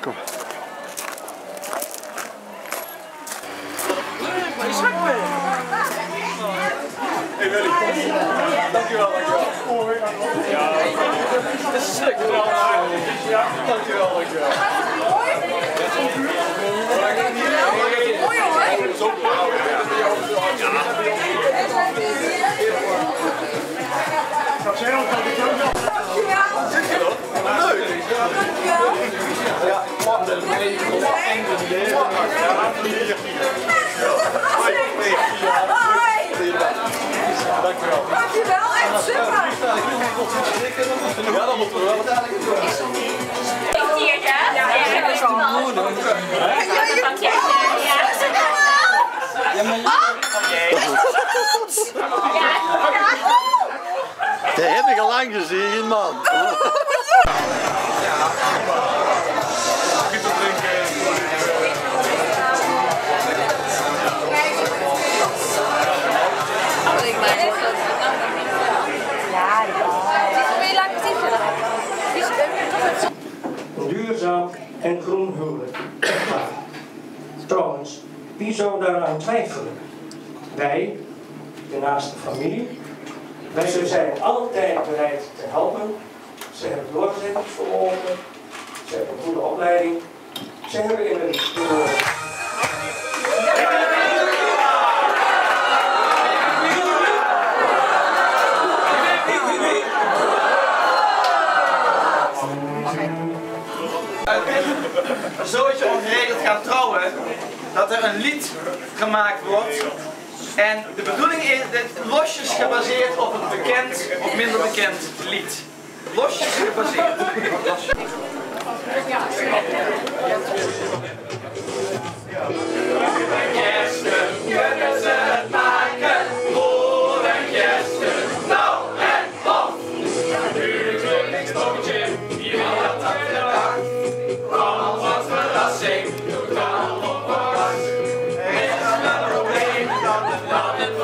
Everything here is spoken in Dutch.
Kom. Hey Willy. Dankjewel, dankjewel. Ja, dat is stuk. Ja, dankjewel, dankjewel. Mooi hoor. Dankjewel. Leuk. Dankjewel. Ja, Hoi. Dankjewel. Dankjewel. Echt super. Ja, dat wel. Gefeliciteerd, hè? Ja, ja, dat is wel mooi. Dat heb ik al lang gezien, man. Duurzaam en groen huwelijk. Trouwens, wie zou daaraan twijfelen? Wij, de naaste familie. Wij zijn altijd bereid te helpen. Ze hebben doorzettingsvermogen. Ze hebben een goede opleiding. Ze hebben in een Zo is je ongeregeld gaan trouwen, dat er een lied gemaakt wordt. En de bedoeling is, dit losjes gebaseerd op een bekend of minder bekend lied. Losjes gebaseerd. Kunnen ze het maken? Nou en of. Natuurlijk wil ik hier wil dat aan de dag. Kom wat verrassing, dan onverwacht. Is een probleem, dan het